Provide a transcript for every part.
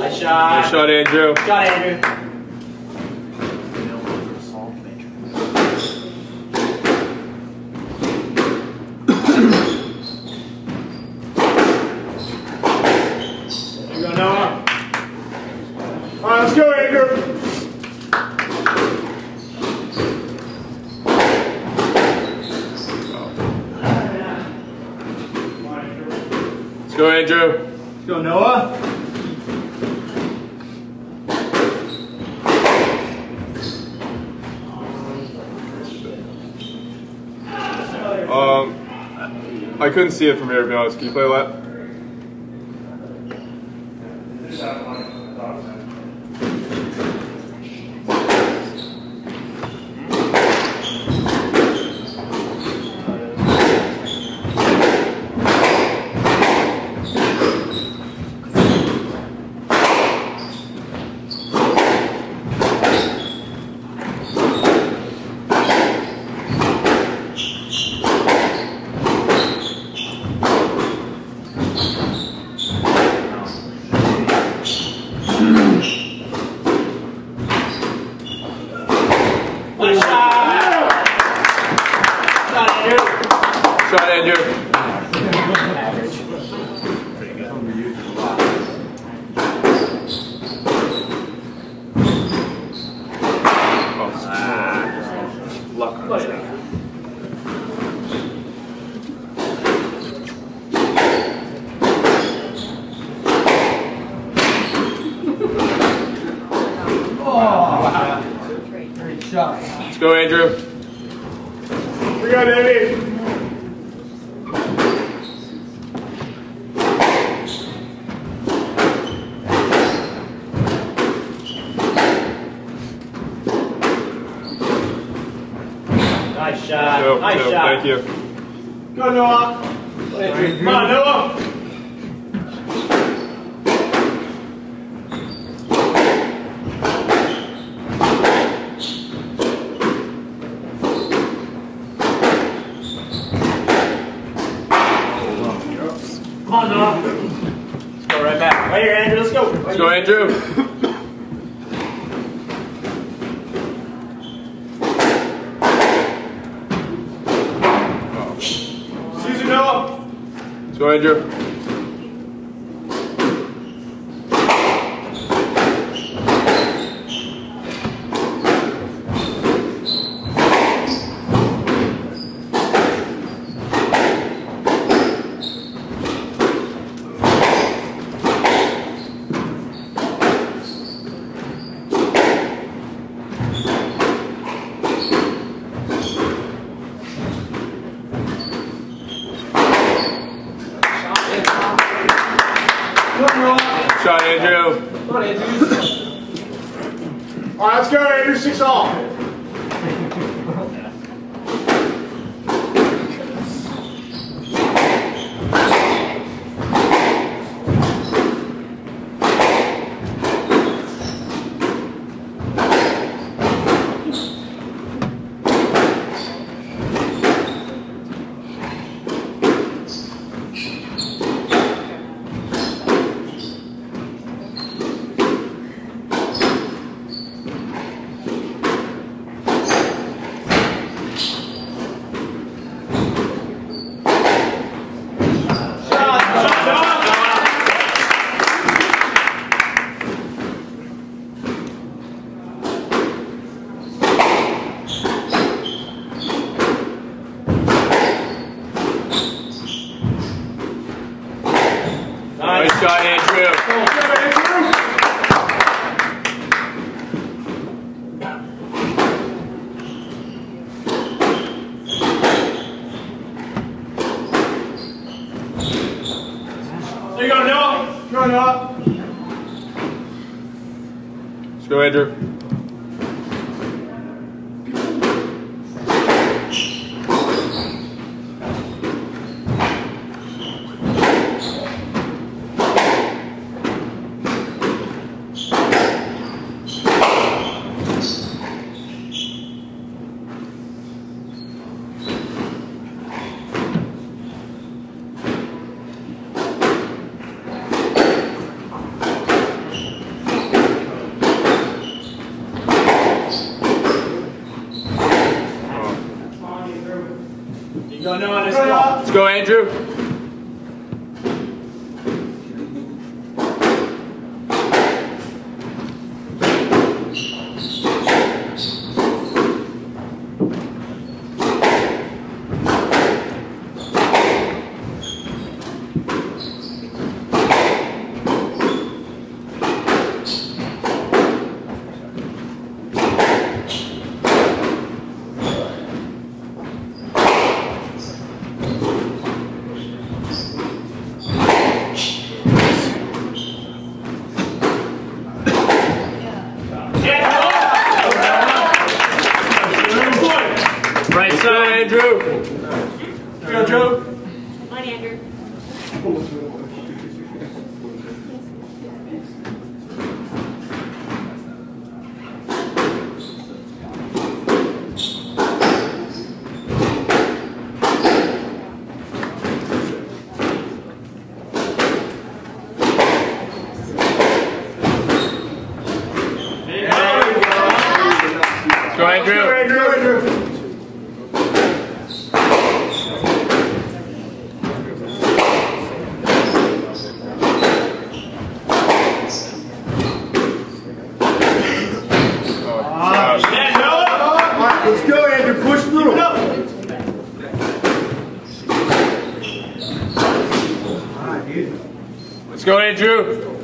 Nice shot. Andrew. Good shot, Andrew. Shot, Andrew. Here you go, Noah. All right, let's go, Andrew. Let's go, Andrew. Let's go, Noah. Um, I couldn't see it from here, to be honest. Can you play that? Nice shot. Shot, Andrew. Shot, Andrew. Oh, luck. Great shot. Let's go, Andrew. We got Andy. Nice shot. Two, nice two. shot. Thank you. Go, Noah. Come on, Noah. Come on, Noah. Let's go right back. Right here, Andrew. Let's go. Let's go, Andrew. Caesar, Noah. Let's go, Andrew. Shot, Andrew. All right, let's go, Andrew. Six all. on as well. Let's go, Andrew. Go, Andrew. Go, Andrew. Andrew. Let's go, Andrew.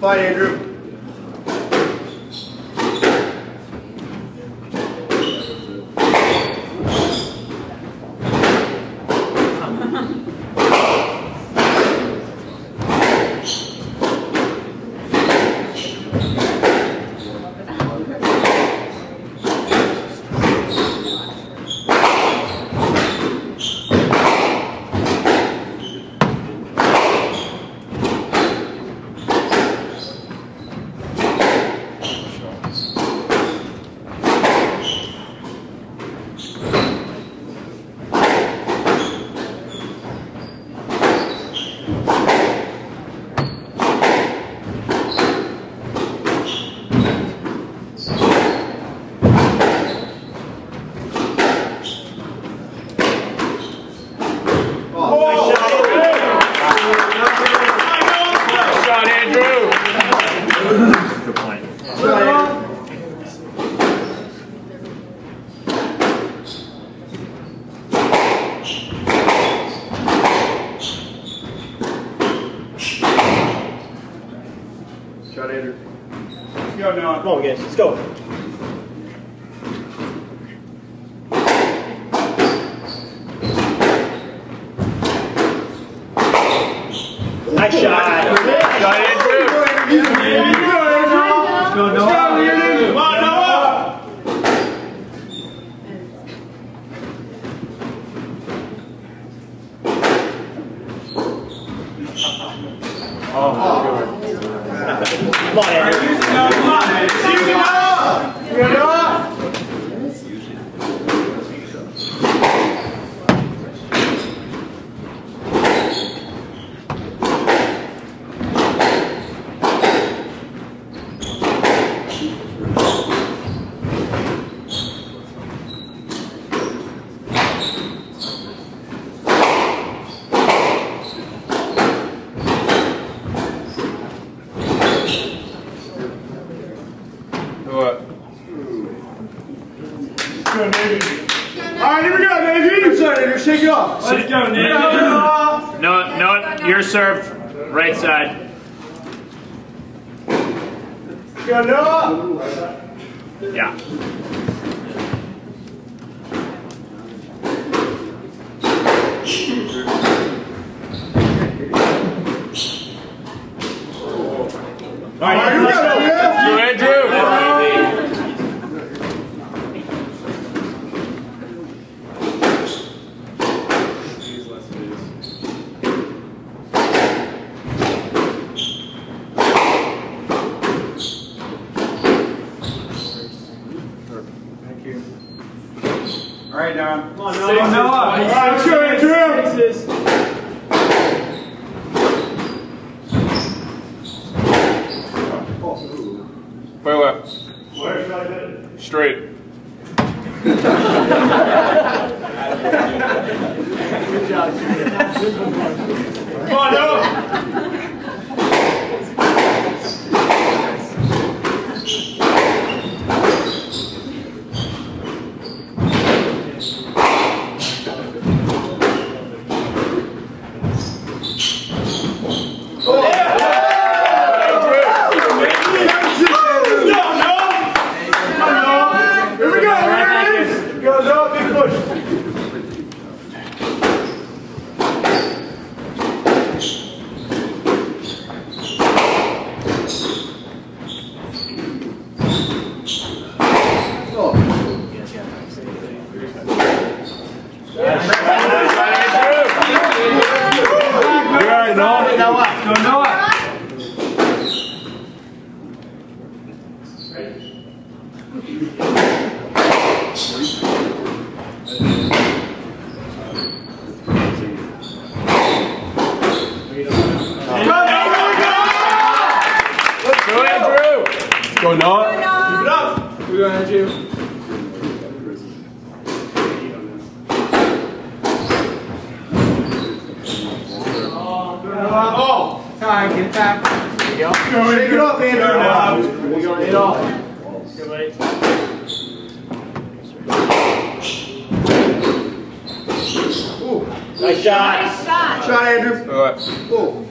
Bye, Andrew. go. Nice shot. Got it, Drew. Got it, Drew. Go, Come on. Right side. Go Noah. Yeah. All right, Here we let's go, go. Drew. Go, Andrew. All right, Don. Come on, Noah. All right, let's go, Andrew. Play left. Straight. Come on, Noah. Here we go. Here it is. Go Noah. Big push. You're all right, Noah. Go, Noah. Go, Andrew. Go, Noah. Keep it up. Oh. Time, get back. Go, shake it up, Andrew. We're going to hit off. Good, buddy. Nice shot. Shot, Andrew. Play left. Oh.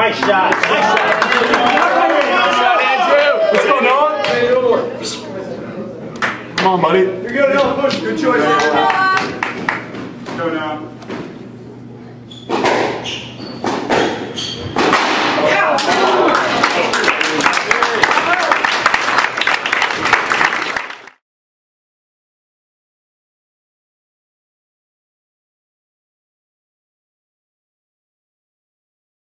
Nice shot. Nice shot. Good shot, Andrew. Let's go, Come on, buddy. You're good, Noah. Push. Good choice, Go now.